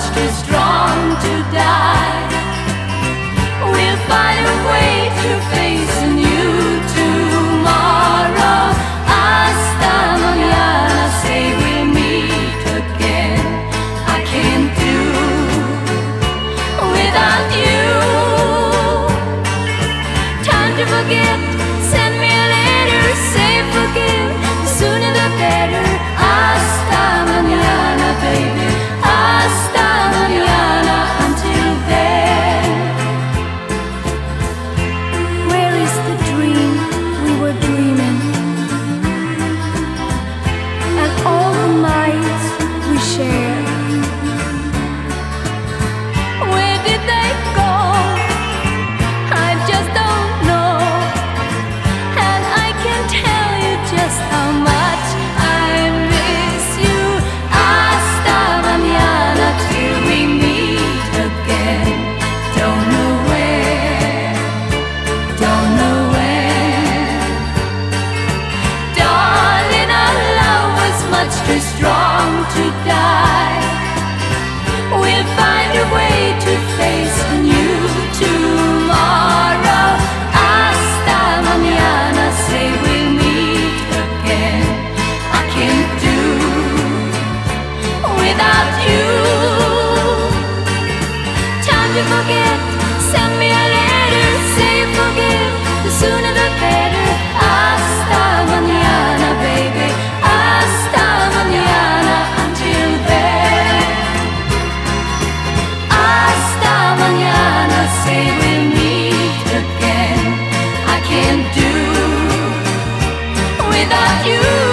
much too strong to die. We'll find a way to face a new tomorrow. Hasta mañana, say we meet again. I can't do without you. Time to forget, send me. forget. Send me a letter, say you forgive. The sooner the better. Baby. Until then. Say we meet again. I can't do without you.